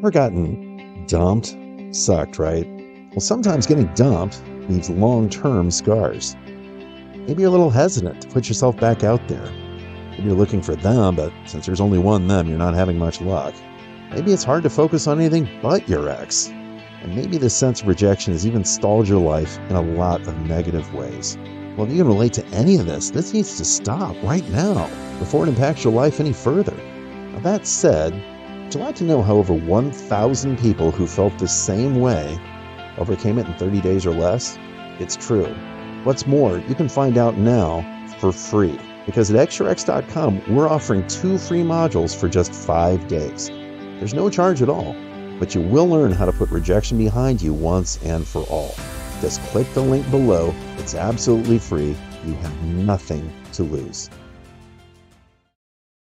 Ever gotten dumped? Sucked, right? Well, sometimes getting dumped leaves long term scars. Maybe you're a little hesitant to put yourself back out there. Maybe you're looking for them, but since there's only one them, you're not having much luck. Maybe it's hard to focus on anything but your ex. And maybe this sense of rejection has even stalled your life in a lot of negative ways. Well, if you can relate to any of this, this needs to stop right now before it impacts your life any further. Now, that said, like to know how over 1,000 people who felt the same way overcame it in 30 days or less? It's true. What's more, you can find out now for free because at exyourex.com we're offering two free modules for just five days. There's no charge at all, but you will learn how to put rejection behind you once and for all. Just click the link below. It's absolutely free. You have nothing to lose.